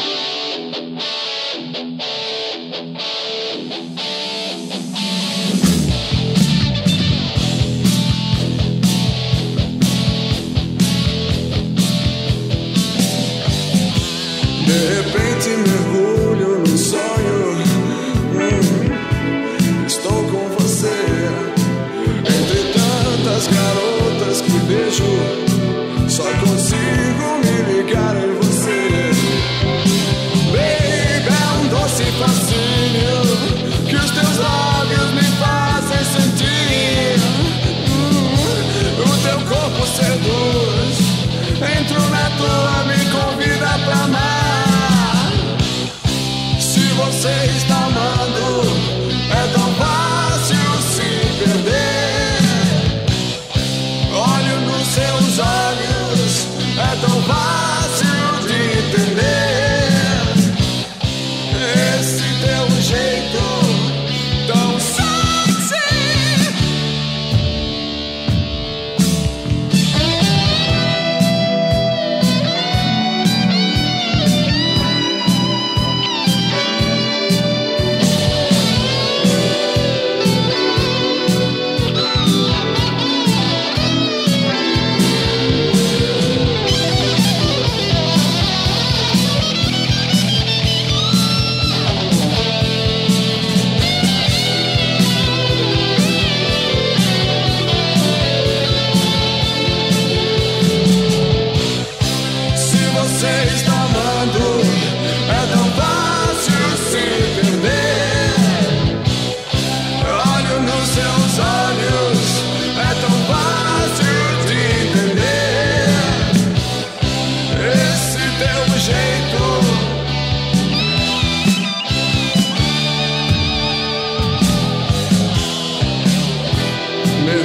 Bye.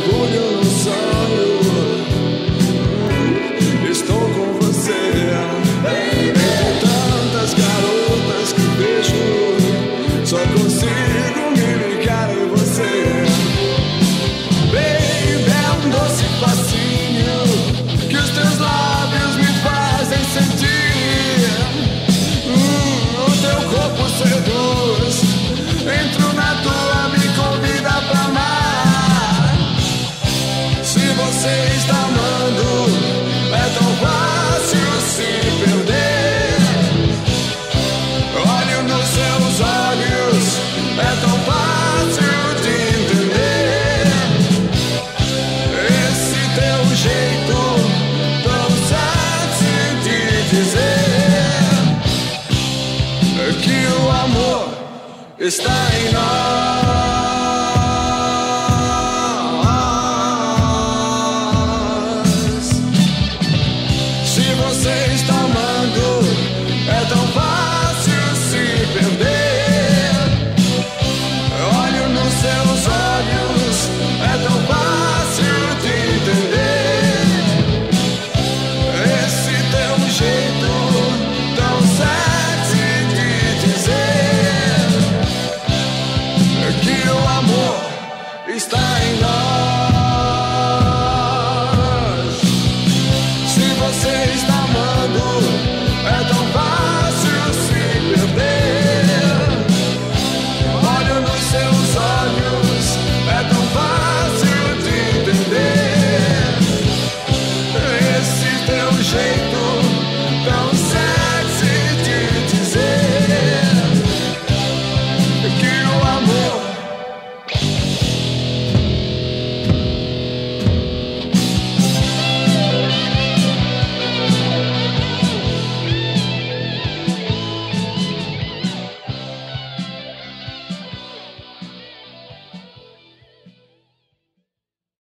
orgulho. dizer é que o amor está em nós.